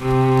Bye.